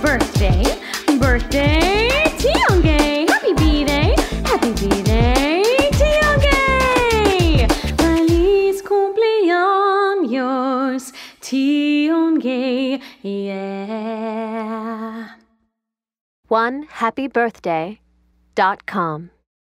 birthday, birthday to Youngay. Happy birthday, happy birthday to Youngay. Feliz cumpleaños, Tiongay, yeah. One happy birthday dot com.